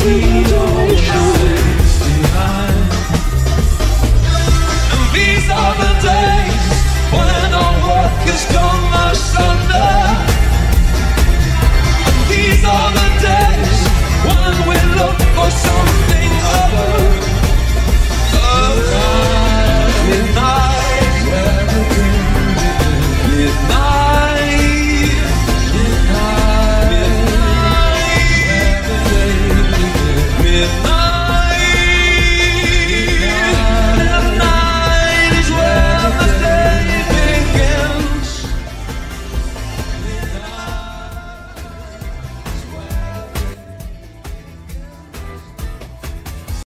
See you. with